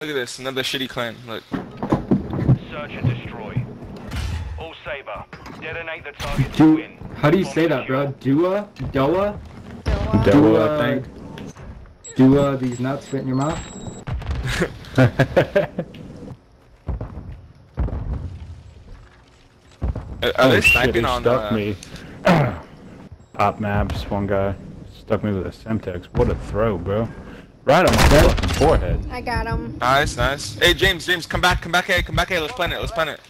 Look at this, another shitty clan. Look. Search and destroy. All Saber. Detonate the target to Do, win. how do you Bomb say that, bro? Dua? Doa? Doa. Doa. Dua, I think. Dua, these nuts fit in your mouth? Are, are oh, they shit, sniping he on stuck uh, me. Pop maps, one guy stuck me with a Semtex. What a throw, bro. Right on my fucking forehead. I got him. Nice, nice. Hey, James, James, come back, come back, hey, come back, hey, let's plan it, let's plan it.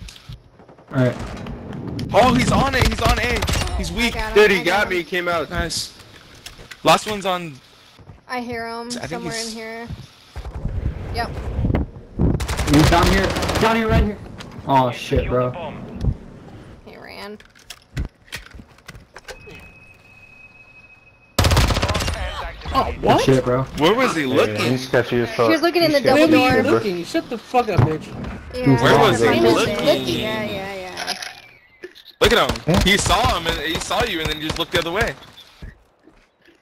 Alright. Oh, he's on it, he's on A. He's weak. got him. Dude, I he got got me. He came out. Nice. Last one's on. I hear him I think somewhere in he's- here. Yep. He's down here. Down here, right here. Oh shit, bro. bomb. He ran. Fast hands activated. Oh, what? shit, bro. Where was he Yeah, looking? he's sketchy as fuck. He was looking in the He's double sketchy Where as were you door. fuck. looking? Shut the fuck up, bitch. Yeah. Where was he looking? Licky. Yeah, yeah, yeah. Look at him. He saw him and he saw you and then you just looked the other way.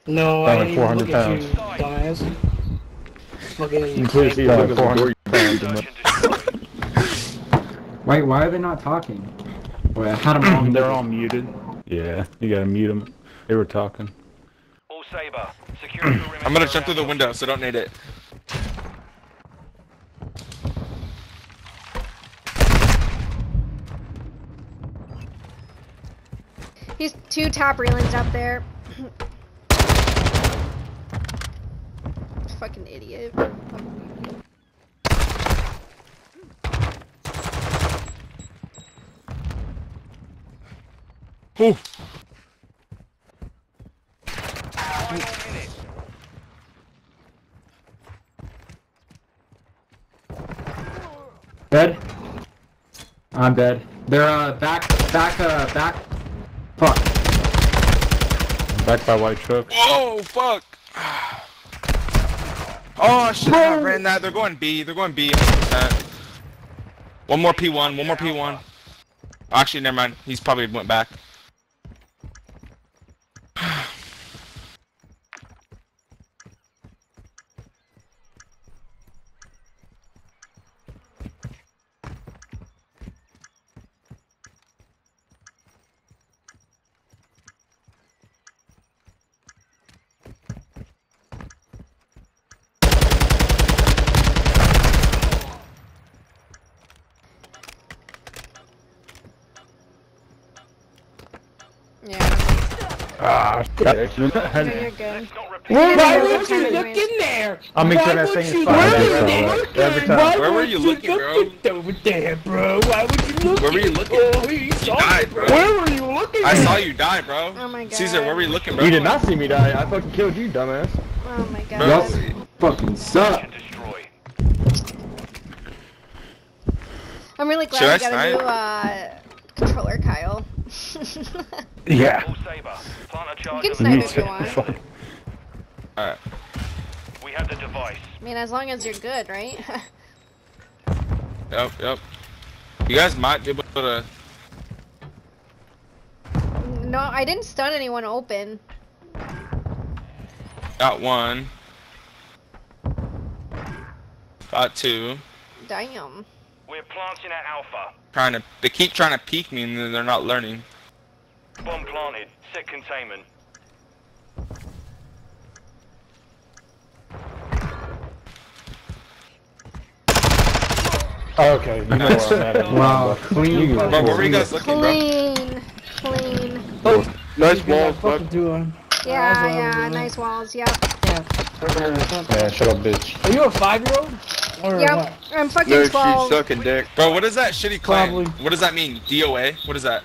No, I Probably didn't even look 400 at you, dumbass. Fucking Includes the Probably uh, 400 pounds. Search and destroy. Wait, why are they not talking? Wait, I had them all. They're all muted. Yeah, you gotta mute them. They were talking. All Saber. Secure the perimeter I'm gonna jump through the window, so don't need it. He's two top railings up there. Fucking idiot. Ooh. Dead? I'm dead. They're uh back, back, uh back. Fuck. Back by white truck. Whoa, fuck. Oh, shit, I ran that. They're going B. They're going B. 100%. One more P1. One more P1. Actually, never mind. He's probably went back. Yeah. Ah, shit. You're not repeat. Why would you look in there? I'll make sure that thing is you fine. look I in there? Every time. Where were you looking, look bro? Over there, bro. Why would you look? Where were you looking? Oh, you died, bro. Where were you looking? I saw you die, bro. Oh my god. Caesar, where were you looking, bro? You did not see me die. I fucking killed you, dumbass. Oh my god. Y'all fucking suck. I'm really glad Should I got a new uh, controller, Kyle. Yeah. All Saber. Plant a can on snipe if you want. Alright. We have the device. I mean, as long as you're good, right? Yep, yep. You guys might be able to. no, I didn't stun anyone open. Got one. Got two. Damn. We're planting at Alpha. Trying to. They keep trying to peek me and then they're not learning. Bomb planted. Set containment. Oh, okay, you know where I'm at. Wow, clean. Bro, where were you guys looking, bro? Clean. Clean. Oh, nice walls, the bud. you doing? Yeah, That's what I was yeah, nice walls, yeah. yeah, shut up, bitch. Are you a five-year-old? Or Yep, what? I'm fucking No, she's sucking dick. Bro, what is that shitty clan? Probably. What does that mean? DOA? What is that?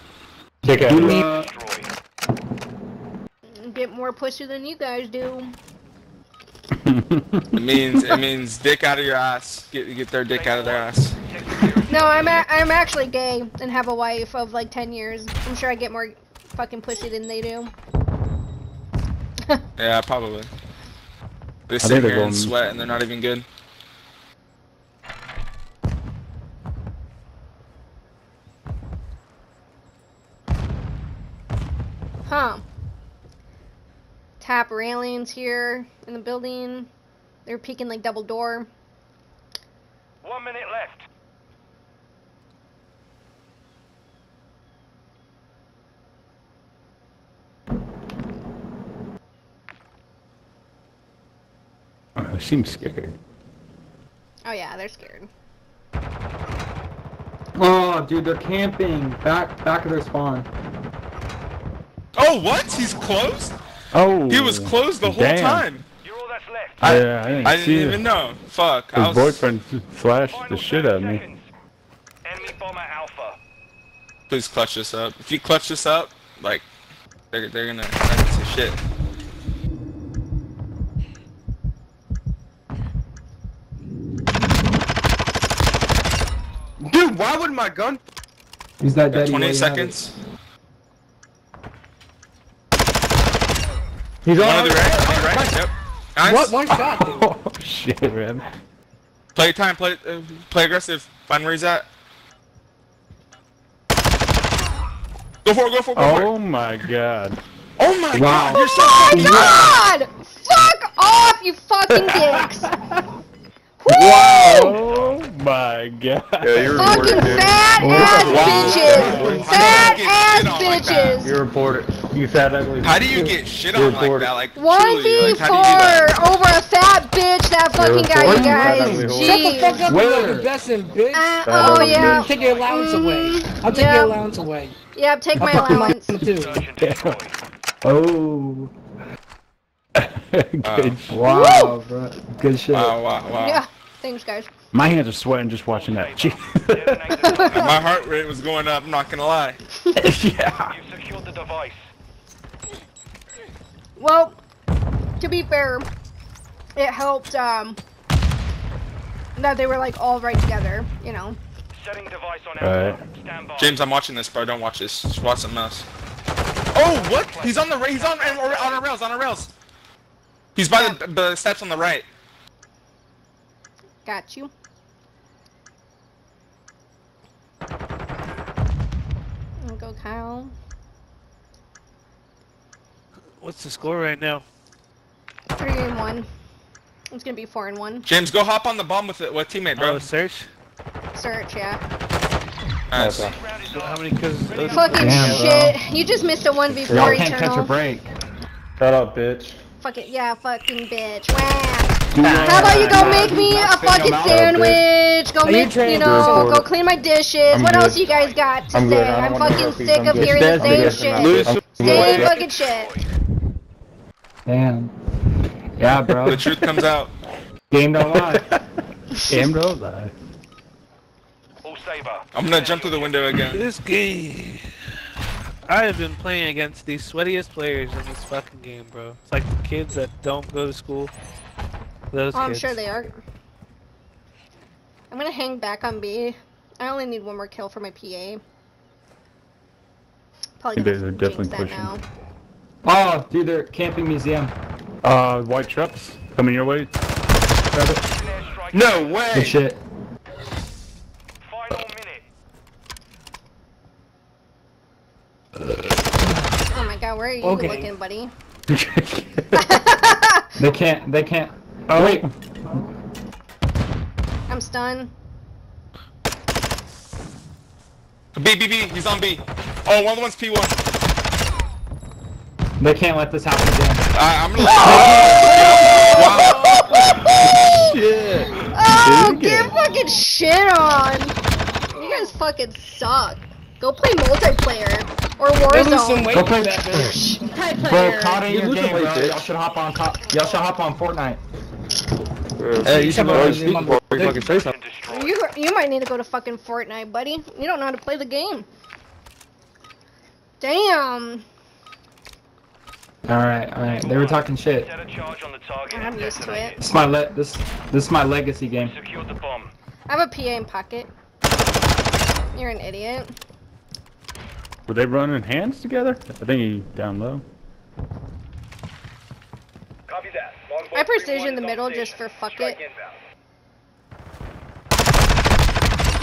Dick ass. Dua, Destroy. Get more pussy than you guys do. It means it means dick out of your ass. Get get their dick out of their ass. No, I'm a- I'm actually gay and have a wife of like 10 years. I'm sure I get more fucking pussy than they do. Yeah, probably. They think sit they're here and sweat and they're not even good. Tap railings here in the building. They're peeking like double door. One minute left. Oh, they seem scared. Oh yeah, they're scared. Oh, dude, they're camping. Back, back of their spawn. Oh, what? He's closed? Oh! He was closed the whole damn. time. You're all that's left. Yeah, I didn't, I see didn't it. even know. Fuck. I His was... boyfriend flashed Final the shit 30 out of me. seconds. Enemy bomber Alpha. Please clutch this up. If you clutch this up, like, they're, they're gonna I say shit. Dude, why would my gun? Use that Got daddy. 28 while have it. seconds. He's on on the right. On the right. Yep. Nice. What? One shot, dude. Oh shit, man. Play time. Play. Uh, play aggressive. Find where he's at. Go for it. Go for it. Go for Oh it. my god. Oh my Wow. god. You're so Oh my god! Fuck off, you fucking dicks! Woo! Oh my god. Yeah, you're Fucking reported, dude. fat ass Wow. bitches! Fat ass shit on like that. bitches! You're reported. You fat ugly. How do you get shit on like that? Like One v like, how do you do four over a fat bitch. That fucking guy, you guys. ugly whore. Shut the fuck Jeez. up, Where? you little bessin', bitch. Uh, oh ugly yeah. Take your allowance away. I'll take Yeah. your allowance away. Yep. Take my I'll fuck allowance. too. Search and destroy. Oh. Good sh- Wow, bro. Good shit. Wow, wow, wow. Yeah. Thanks, guys. My hands are sweating just watching that. Gee. Detonate the target. My heart rate was going up. I'm not gonna lie. yeah. You've secured the device. Well, to be fair, it helped um that they were like all right together. You know. Setting device on Alright. Alpha. Stand by. James, I'm watching this, bro. Don't watch this. Just watch something else. Oh, what? He's on the he's on on on our rails on our rails. He's by the the steps on the right. Got you. Go, Kyle. What's the score right now? Three and one. It's gonna be four and one. James, go hop on the bomb with it with teammate, bro. Oh, search. Search, yeah. Nice. Round is How on. many kills? Fucking Damn, bro. shit. You just missed a one v four Y'all can't catch a break. Shut up, bitch. Fuck it, yeah, fucking bitch. Wow. How about you go make me a fucking sandwich? Go make, you trained? know, You're go clean my dishes. I'm What good. else you guys got to I'm say? I don't I'm fucking sick I'm of hearing the same shit. Same fucking shit. Damn. Yeah, bro. The truth comes out. Game don't lie. Damn no lie. All Saber. I'm gonna jump through the window again. This game. I have been playing against the sweatiest players in this fucking game, bro. It's like the kids that don't go to school. Those Oh, I'm kids. sure they are. I'm gonna hang back on B. I only need one more kill for my PA. Probably They're- gonna they're definitely that pushing. now. Oh, dude, they're camping museum. Uh, white trucks coming your way. Airstrike. No Good way. shit. Final minute. Oh my god, where are you Okay. looking, buddy? They can't. They can't. Oh wait. I'm stunned. B, B, B. He's on B. Oh, one of the one's P1. They can't let this happen again. Uh, I'm gonna. wow. Oh, Did get fucking shit on! You guys fucking suck. Go play multiplayer or They some Warzone. weight Go play that that bitch. Bro, Multiplayer. COD ain't You your losing game, weight, bro. bitch. Y'all should hop on. Co- Y'all should hop on Fortnite. Hey, you should always speak before you fucking say Search something. You you might need to go to fucking Fortnite, buddy. You don't know how to play the game. Damn. All right, all right. They were talking shit. Set a charge on the target. I'm and used to it. This is my le- this this is my legacy game. Secured the bomb. I have a PA in pocket. You're an idiot. Were they running hands together? I think he down low. Copy that. I precision the middle just for fuck it.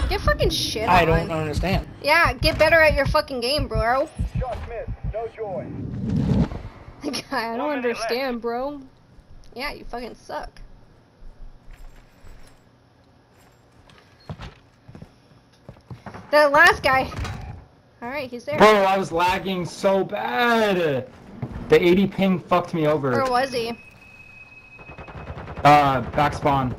Get fucking shit on. I don't understand. Yeah, get better at your fucking game, bro. Shot missed. No joy. I don't understand, left. bro. Yeah, you fucking suck. That last guy. Alright, he's there. Bro, I was lagging so bad. The 80 ping fucked me over. Where was he? Uh, back spawn.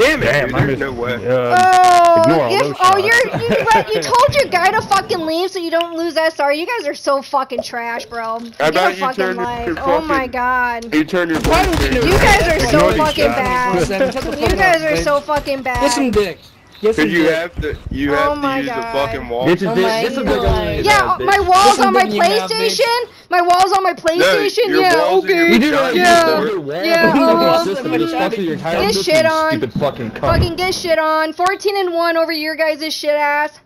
Damn it, Damn, dude, I there's missed. no way. Uh, Oh, ignore you, oh, you're you, let- you told your guy to fucking leave so you don't lose SR. You guys are so fucking trash, bro. How Get a you fucking turn your- life. your Oh my god. You turn your Why don't you You guys are so fucking bad. Shut the fuck You guys are so fucking bad. Listen, dick. Get some Cause you dick. have to, you Oh have my to use God. the fucking wall. Bitches, Oh this, this is the God. gun. Yeah, my walls on my to me. PlayStation. My walls on my PlayStation. your yeah, walls and your okay. vagina Yeah. support. Yeah, Fucking uh-huh. system, just fuck with your entire Get system, shit on. Stupid fucking cunt. Fucking get shit on. 14 and 1 over your guys' shit ass.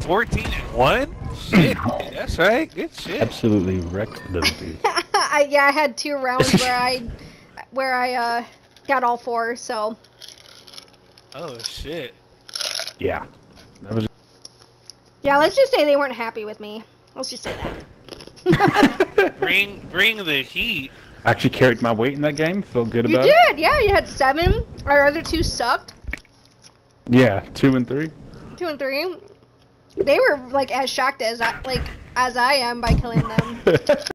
Fourteen and one. Shit, that's right. Good shit. absolutely wrecked those dudes. I, yeah, I had two rounds where I where I uh got all four, so Oh shit. Yeah. That was yeah, let's just say they weren't happy with me. Let's just say that. Bring bring the heat. I actually carried my weight in that game. Felt good about it. You did, yeah, you had seven. Our other two sucked. Yeah, two and three. Two and three. They were like as shocked as I like as I am by killing them.